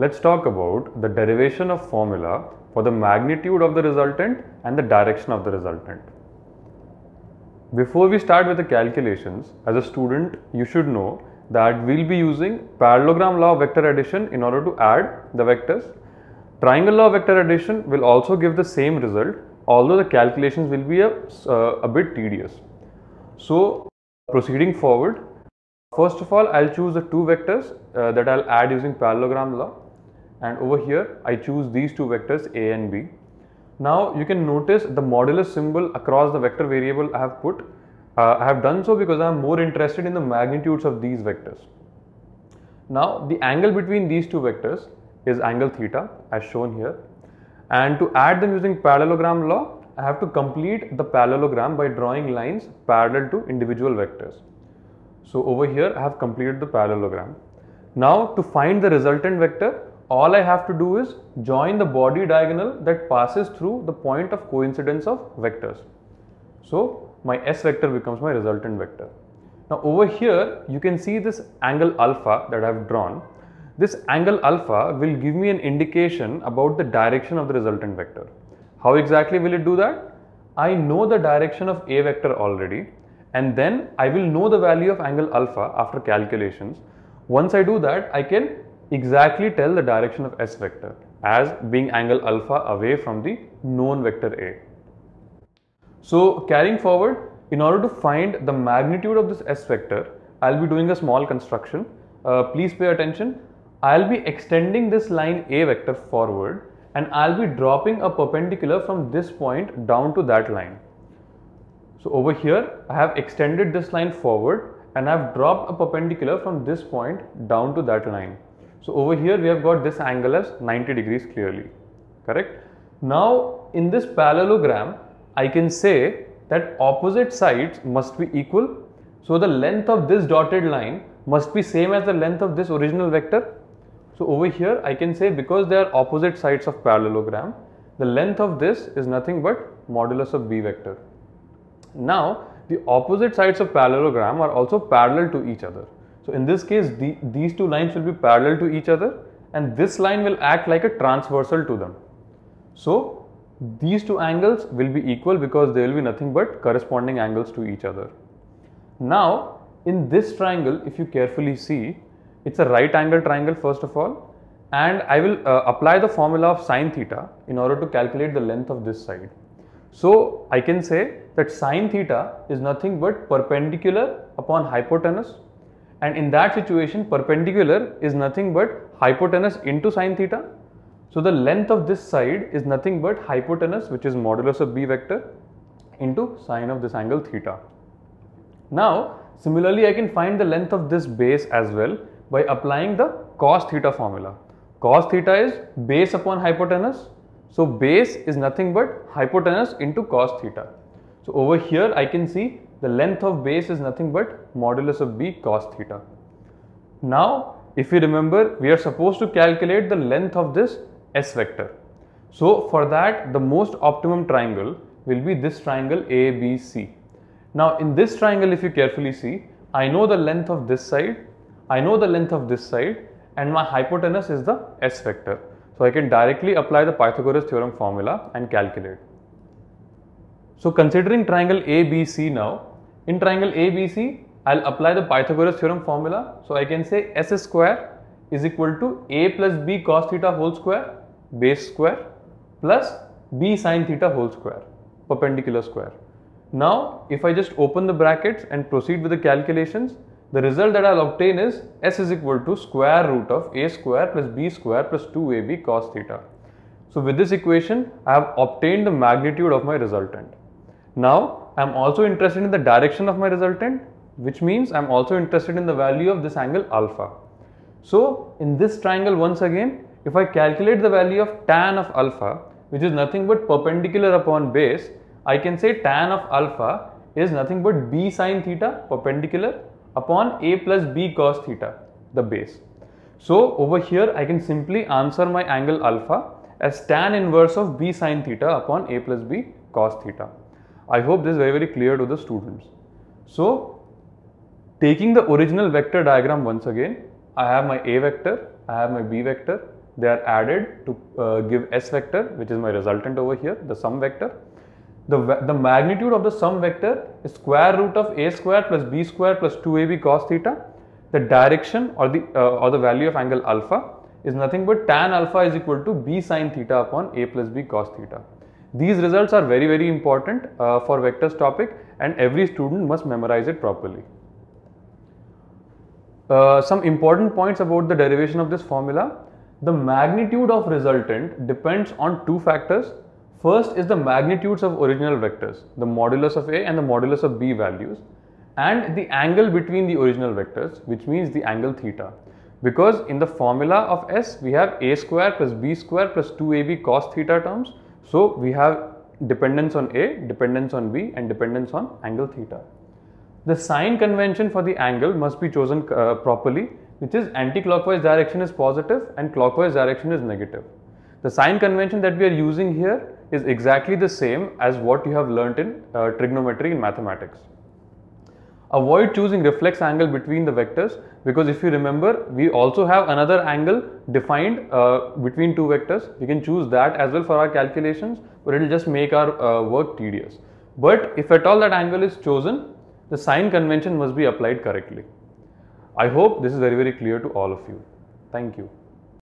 let's talk about the derivation of formula for the magnitude of the resultant and the direction of the resultant. Before we start with the calculations, as a student, you should know that we'll be using parallelogram law of vector addition in order to add the vectors. Triangle law of vector addition will also give the same result, although the calculations will be a, uh, a bit tedious. So, proceeding forward, first of all, I'll choose the two vectors uh, that I'll add using parallelogram law and over here I choose these two vectors a and b. Now you can notice the modulus symbol across the vector variable I have put. Uh, I have done so because I am more interested in the magnitudes of these vectors. Now the angle between these two vectors is angle theta as shown here and to add them using parallelogram law I have to complete the parallelogram by drawing lines parallel to individual vectors. So over here I have completed the parallelogram. Now to find the resultant vector all I have to do is join the body diagonal that passes through the point of coincidence of vectors. So my S vector becomes my resultant vector. Now over here you can see this angle alpha that I have drawn. This angle alpha will give me an indication about the direction of the resultant vector. How exactly will it do that? I know the direction of A vector already and then I will know the value of angle alpha after calculations. Once I do that, I can exactly tell the direction of S vector as being angle alpha away from the known vector A. So carrying forward, in order to find the magnitude of this S vector, I'll be doing a small construction. Uh, please pay attention. I'll be extending this line A vector forward and I'll be dropping a perpendicular from this point down to that line. So over here, I have extended this line forward and I've dropped a perpendicular from this point down to that line. So over here we have got this angle as 90 degrees clearly, correct? Now in this parallelogram, I can say that opposite sides must be equal. So the length of this dotted line must be same as the length of this original vector. So over here I can say because they are opposite sides of parallelogram, the length of this is nothing but modulus of b vector. Now the opposite sides of parallelogram are also parallel to each other. So in this case, the, these two lines will be parallel to each other and this line will act like a transversal to them. So these two angles will be equal because they will be nothing but corresponding angles to each other. Now in this triangle, if you carefully see, it's a right angle triangle first of all and I will uh, apply the formula of sine theta in order to calculate the length of this side. So I can say that sine theta is nothing but perpendicular upon hypotenuse and in that situation perpendicular is nothing but hypotenuse into sine theta. So the length of this side is nothing but hypotenuse which is modulus of b vector into sine of this angle theta. Now similarly I can find the length of this base as well by applying the cos theta formula. Cos theta is base upon hypotenuse. So base is nothing but hypotenuse into cos theta. So over here I can see the length of base is nothing but modulus of b cos theta. Now, if you remember, we are supposed to calculate the length of this S vector. So, for that, the most optimum triangle will be this triangle ABC. Now, in this triangle, if you carefully see, I know the length of this side, I know the length of this side, and my hypotenuse is the S vector. So, I can directly apply the Pythagoras theorem formula and calculate. So, considering triangle ABC now, in triangle ABC, I'll apply the Pythagoras theorem formula. So I can say S square is equal to A plus B cos theta whole square base square plus B sine theta whole square perpendicular square. Now if I just open the brackets and proceed with the calculations, the result that I'll obtain is S is equal to square root of A square plus B square plus 2AB cos theta. So with this equation, I have obtained the magnitude of my resultant. Now I am also interested in the direction of my resultant which means I am also interested in the value of this angle alpha. So in this triangle once again if I calculate the value of tan of alpha which is nothing but perpendicular upon base I can say tan of alpha is nothing but b sine theta perpendicular upon a plus b cos theta the base. So over here I can simply answer my angle alpha as tan inverse of b sine theta upon a plus b cos theta. I hope this is very very clear to the students. So taking the original vector diagram once again, I have my A vector, I have my B vector, they are added to uh, give S vector, which is my resultant over here, the sum vector. The, the magnitude of the sum vector is square root of a square plus b square plus 2ab cos theta. The direction or the uh, or the value of angle alpha is nothing but tan alpha is equal to b sine theta upon a plus b cos theta. These results are very very important uh, for vectors topic and every student must memorize it properly. Uh, some important points about the derivation of this formula. The magnitude of resultant depends on two factors. First is the magnitudes of original vectors, the modulus of A and the modulus of B values and the angle between the original vectors which means the angle theta. Because in the formula of S we have A square plus B square plus 2AB cos theta terms. So we have dependence on A, dependence on B and dependence on angle theta. The sign convention for the angle must be chosen uh, properly which is anti-clockwise direction is positive and clockwise direction is negative. The sign convention that we are using here is exactly the same as what you have learnt in uh, trigonometry in mathematics. Avoid choosing reflex angle between the vectors because if you remember we also have another angle defined uh, between two vectors. We can choose that as well for our calculations but it will just make our uh, work tedious. But if at all that angle is chosen the sign convention must be applied correctly. I hope this is very very clear to all of you. Thank you.